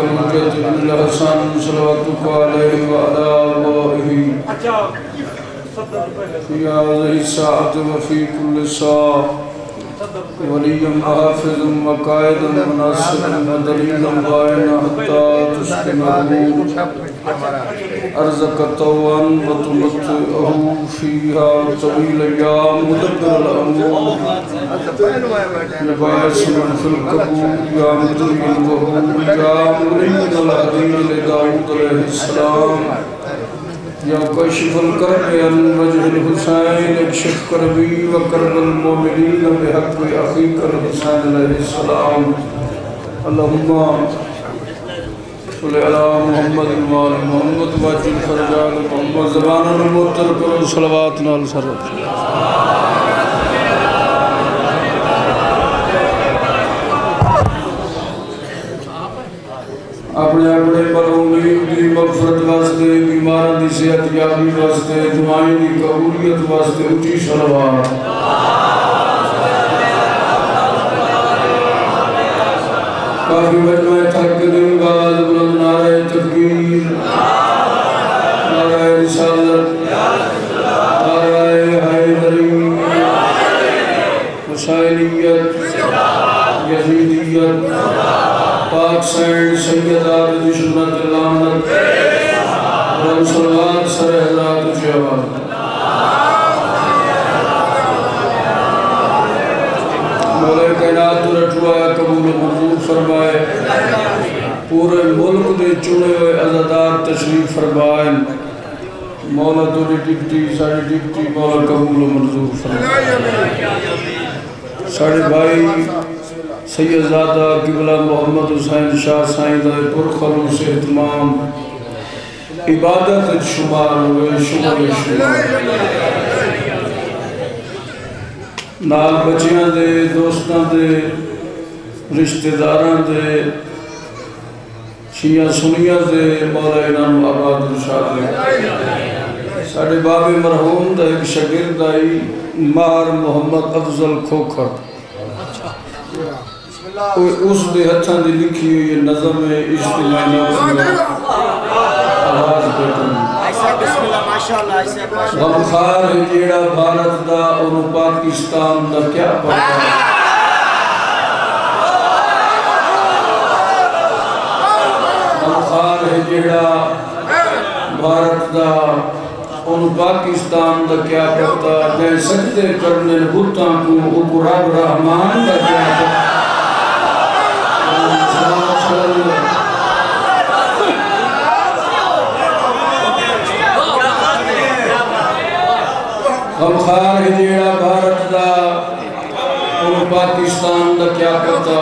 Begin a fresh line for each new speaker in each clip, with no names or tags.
الحجة بن الحسن صلواتك عليه وعلى آبائه في هذه الساعة وفي كل ساعة. وليا وحافظا وقائدا مناصرا ودليلا قائنا حتى تسكنه أرزق طوعا وتمتعه فيها طويل أيام مدبر الأمور لباس من في القبول يا مدري الوهول يا مريد الهدي لداود عليه السلام. یا کشف الكرب عن وجه الحسين اكشف كربي وكرب المومنین بحق اخیق الحسین علیہ السلام. اللہم صلی علی محمد وآل محمد واجل فرجال محمد زبان الموتر کرو صلوات نال سرت اپنے اپنے پر امید دی مغفرت واسطے بیماروں دی صحت یابی واسطے دعائیں دی قبولیت واسطے اونچی صلوات کافی مجمع تھک دن بعد بلند نعرہ تکبیر نعرہ رسالت نعرہ حیدری حسینیت یزیدیت پاک سینڈ سیدار سنت صلوات سر حضرات کائنات قبول فرمائے پورے ملک دے چنے ہوئے عزادار تشریف فرمائے مولا تو نے ڈپٹی ساڑھے ڈپٹی مولا قبول منظور فرمائے ساڑھے بھائی سیدزادہ قبلہ محمد حسین شاہ سائن دے پرخلوص احتمام عبادت شمار ہوئے، شمار شمار۔ نال بچیاں دے، دوستاں دے، رشتہ داراں دے، شیعہ سنیاں دے، مولا انام آباد رشاد دے۔ ساڑھے باب مرحوم دا ایک شگرد آئی، مار محمد افضل کھوکھر۔ اس دے ہتھاں دی لکھی ہوئی نظم اجتماعی آواز بیٹھن غمخار ہے جیڑا بھارت دا اور پاکستان دا کیا پڑھا غمخار ہے جیڑا بھارت دا اور پاکستان دا کیا پڑھتا جائے سجدے کرنے بھتاں کو اوپر رب رحمان دا کیا پڑھتا غمخار ہے جیڑا بھارت دا اور پاکستان دا کیا پتا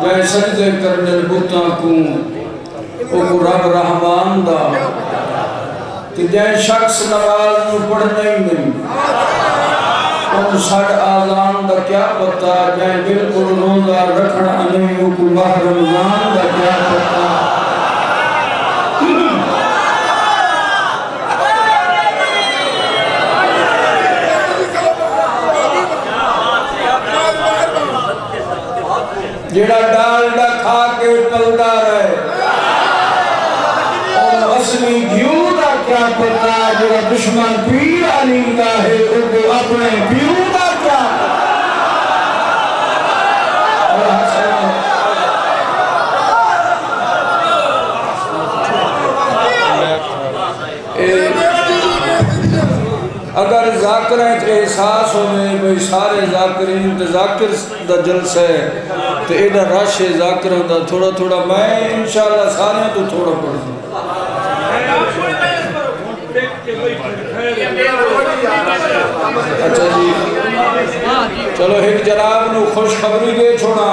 میں سجدے کرنے بھتاں کو او رب رحمان دا۔ کہ جائے شخص نواز نو پڑھنا ہی نہیں ان ساڑھ آزان دا کیا پتا جائے بالکل روزہ رکھنا نہیں او کو ماہ رمضان دا کیا پتا؟ جیڑا ڈالڈا کھا کے پلدا رہے۔ اور اصلی گھیو دا کیا پتا جیڑا دشمن پیر علی ہے ان کو اپنے پیو دا کیا اگر ذاکریں تے احساس ہونے بھئی سارے ذاکرین تے ذاکر دا جلس ہے، تے ایڈا رش ہے ذاکروں دا، تھوڑا تھوڑا میں انشاءاللہ سارے تو تھوڑا پڑھ دوں اچھا جی۔ چلو، ایک جناب نو خوش خبری دے چھوڑا۔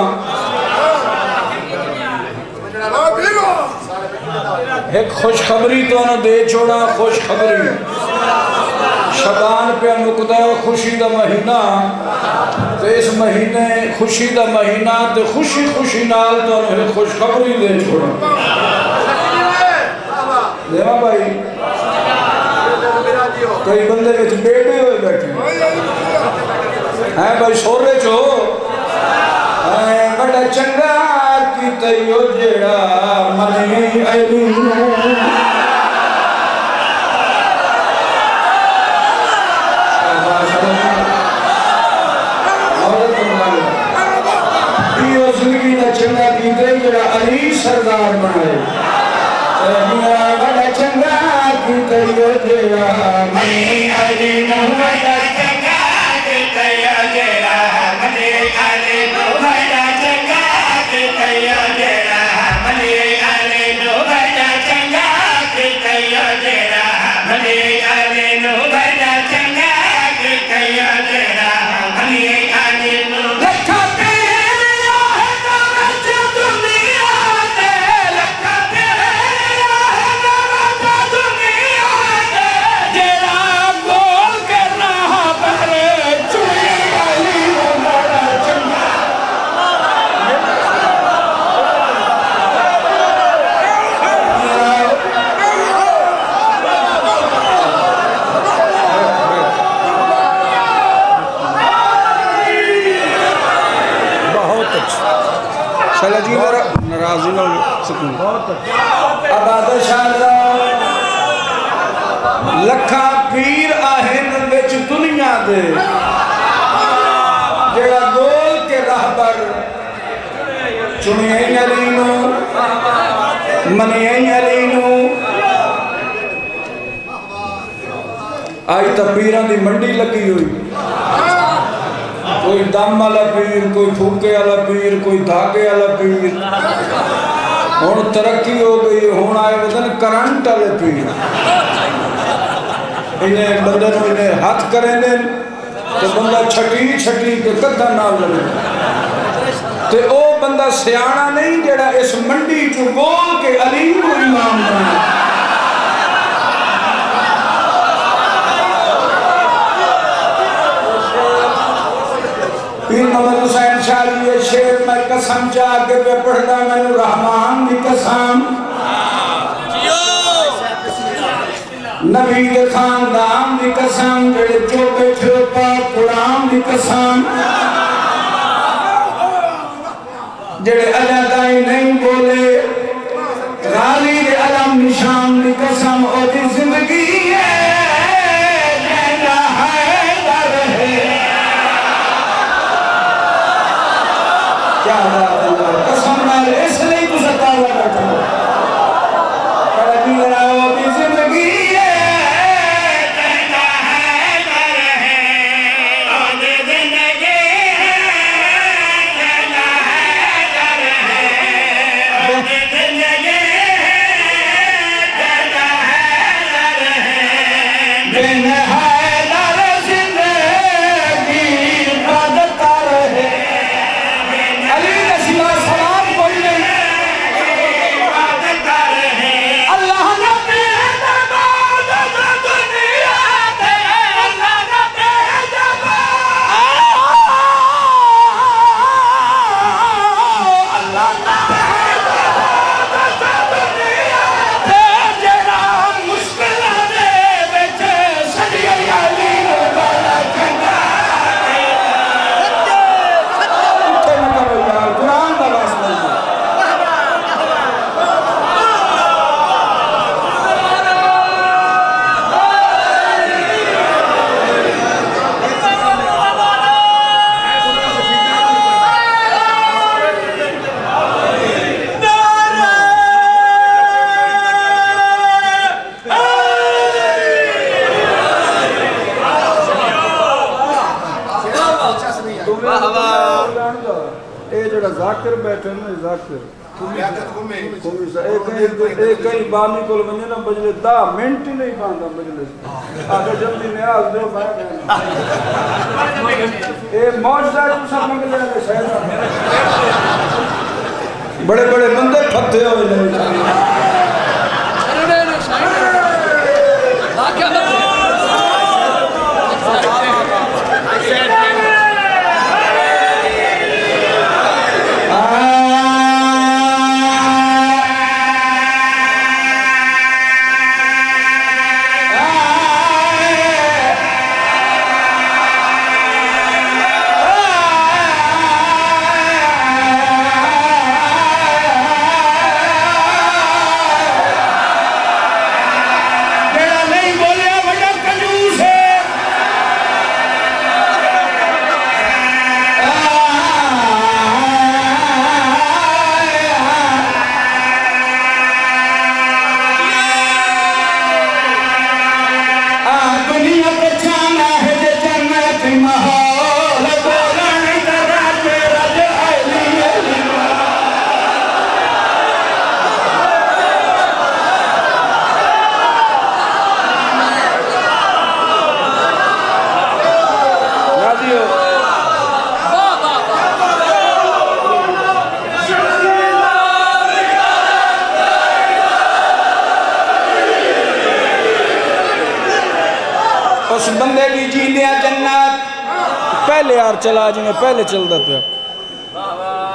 ایک خوش خبری تو نہ دے چھوڑا خوش خبری شبان پہ مقدہ خوشی دا مہینہ۔ تو اس مہینے خوشی دا مہینہ، تو خوشی خوشی نال تو انہیں خوش خبری دے چھوڑا۔ دیما بھائی کئی بندے وچ بیٹے ہوئے بیٹھے ہیں بھائی چھو بڑا چنگا کی تیو جڑا منی علی چنگا کی تیو جڑا علی سردار بنائے۔ بڑا چنگا کی تیو جڑا منی علی
چلو جی میرا ناراضی نہ ہو سکوں
آباد شاہدہ لکھا پیر آہن وچ دنیا دے۔ جڑا گول کے رہبر چنیئی علی نو منیئی علی نو۔ آج تا پیران دی منڈی لگی ہوئی۔ کوئی دم والا پیر، کوئی پھوکے والا پیر، کوئی دھاگے والا پیر۔ ہوں ترقی ہو گئی ہوں آئے بدن کرنٹ والے پیر۔ انہیں بندے انہیں ہاتھ کریں دیں تو بندہ چھٹی چھٹی کے کدھا نال لگے تے او بندہ سیانا نہیں جڑا اس منڈی چو بول کے علی کو امام بنا محمد حسین شاہ جی، یہ شیر میں قسم چاہ کے پہ پڑھدا میں رحمان دی قسم۔ نبی دے خاندان دی قسم، جڑے چوپے چھوپا قرآن دی قسم۔ جڑے اللہ دائی نہیں بولے، غالی دے علم نشان دی قسم، او دی زندگی
اے جڑا ذاکر بیٹھے نا ذاکر۔ اے کئی بامی کول ونجے نا، بجلے دا منٹ ہی نہیں پاندا مجلس آگے جلدی نیاز دیو بھائی اے موجزہ جو سب منگ لیا کہ شہر
بڑے بڑے بندے پھتے ہوئے نہیں چلا یار میں پہلے چل دا پیا۔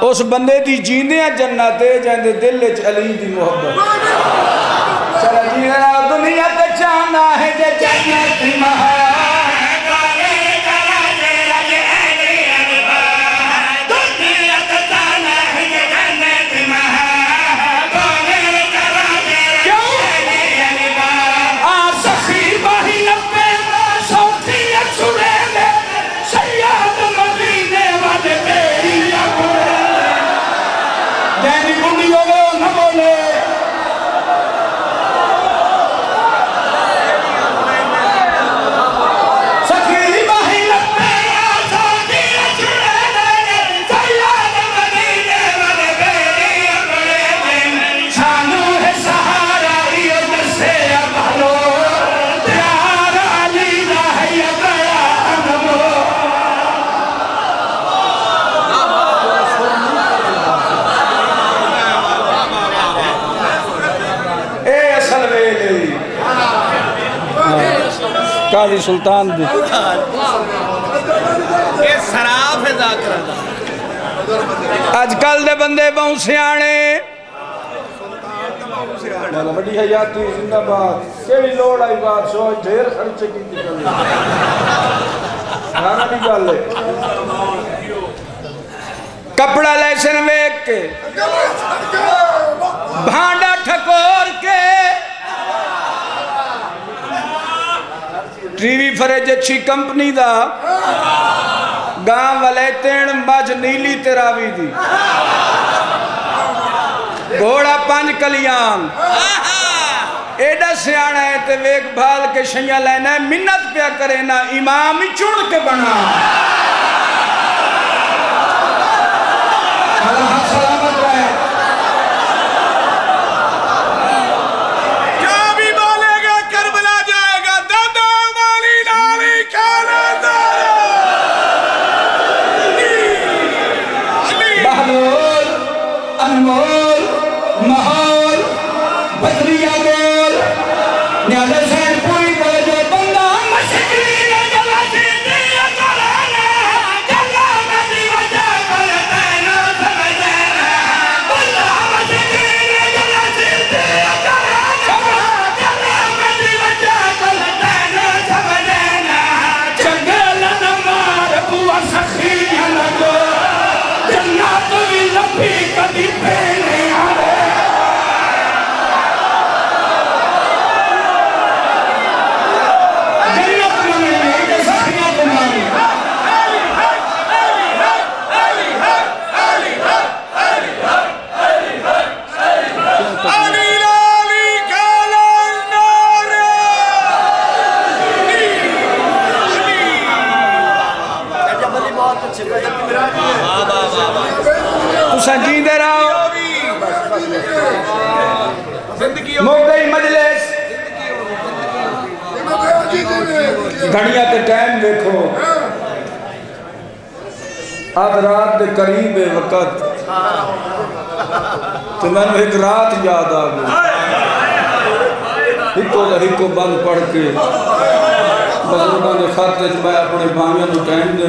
اس بندے دی جیندیا جنت ہے جہاں دے دل چ علی دی محبت۔
چلا جینا دنیا تے چاہنا ہے جے جنت مہا
محبت سلطان دی۔
یہ سراف ہے ذاکرہ دا
اج کل دے بندے بہن سیانے۔ مولا بڑی حیاتی زندہ کیڑی لوڑ آئی بات سو ڈھیر خرچے کی نکل بھی گل ہے۔ کپڑا لیسن ویک کے۔ بھانڈا ٹھکور کے۔ ٹی وی فریج اچھی کمپنی دا گاں والے تین بج نیلی تراوی دی گھوڑا پانچ کلیان ایڈا سیانا ہے تے ویک بھال کے شیعہ لینا ہے منت پیا کرے نا امام ہی کے بنا آدھ رات دے قریب وقت۔ تو میں نے ایک رات یاد آ ہکو دا ہکو بند پڑھ کے۔ بزرگاں دے خط چ میں اپنے بھائیوں نو ٹائم دے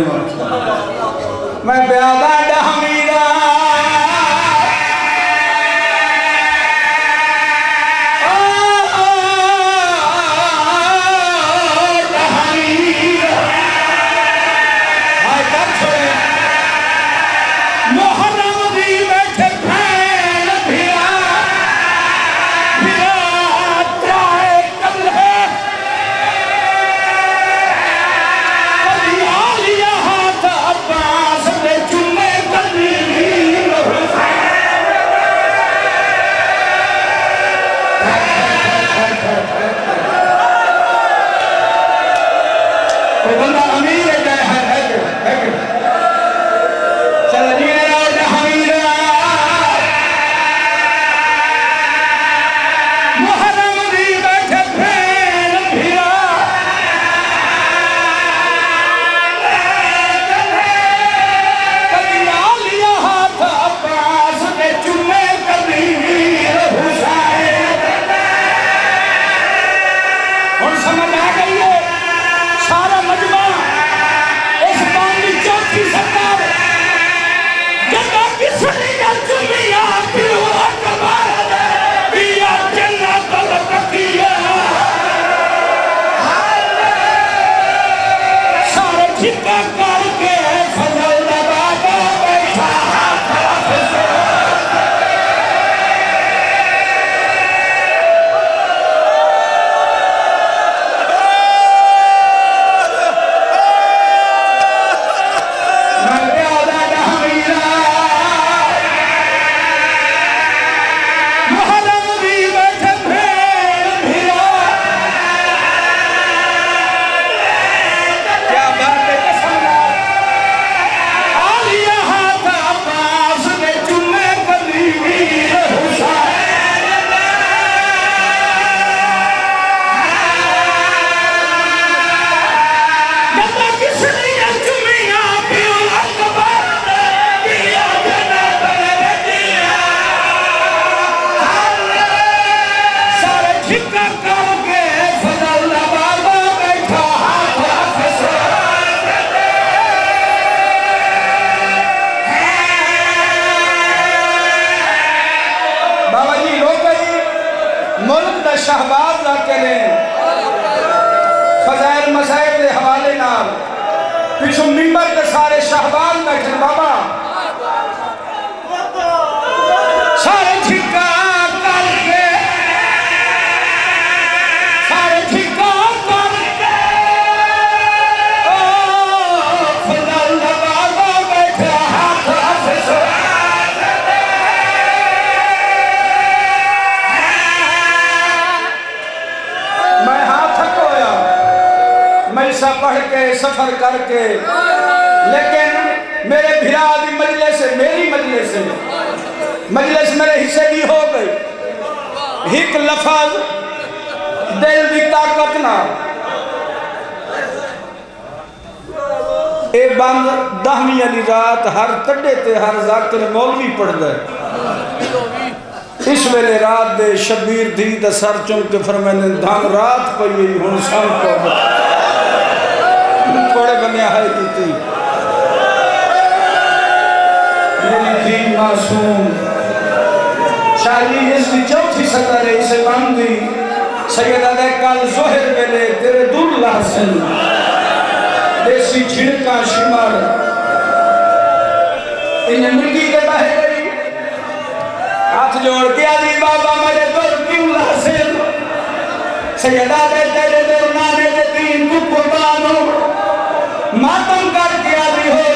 میں بیادہ Bendita سفر کر کے۔ لیکن میرے بھرا دی مجلس سے میری مجلس سے مجلس میرے حصے بھی ہو گئی۔ ایک لفظ دل دی طاقت نہ۔ اے بند دہمی علی رات، ہر تڈے تے ہر ذاکر مولوی پڑھ دے۔ اس ویلے رات دے شبیر دھی دا سر چم کے فرمینے دھام رات پہ یہ ہون سان کو۔ تھوڑے بنیا ہے کی تھی۔ میری دھی معصوم۔ شاہی اس دی چوتھی سطر ہے اسے باندھی سیدہ دے کل زہر ویلے تیرے دور لحسن دیسی چھڑکا شمار۔ انہیں ملکی کے بہے گئی ہاتھ جوڑ کے علی بابا میرے دور کیوں لحسن سیدہ دے تیرے دور نانے دے تین کو قربانو ماتم کر کے علی ہو۔